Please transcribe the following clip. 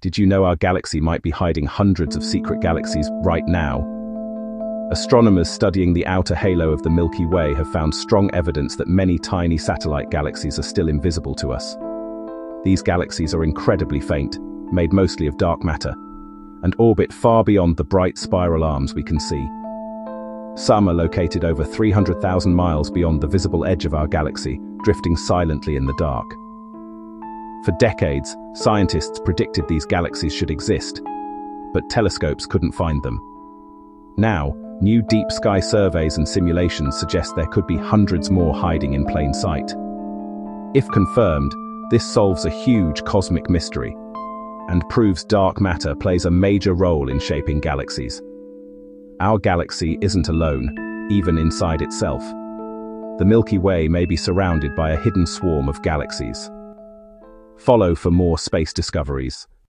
Did you know our galaxy might be hiding hundreds of secret galaxies right now? Astronomers studying the outer halo of the Milky Way have found strong evidence that many tiny satellite galaxies are still invisible to us. These galaxies are incredibly faint, made mostly of dark matter, and orbit far beyond the bright spiral arms we can see. Some are located over 300,000 miles beyond the visible edge of our galaxy, drifting silently in the dark. For decades, scientists predicted these galaxies should exist, but telescopes couldn't find them. Now, new deep sky surveys and simulations suggest there could be hundreds more hiding in plain sight. If confirmed, this solves a huge cosmic mystery and proves dark matter plays a major role in shaping galaxies. Our galaxy isn't alone, even inside itself. The Milky Way may be surrounded by a hidden swarm of galaxies. Follow for more space discoveries.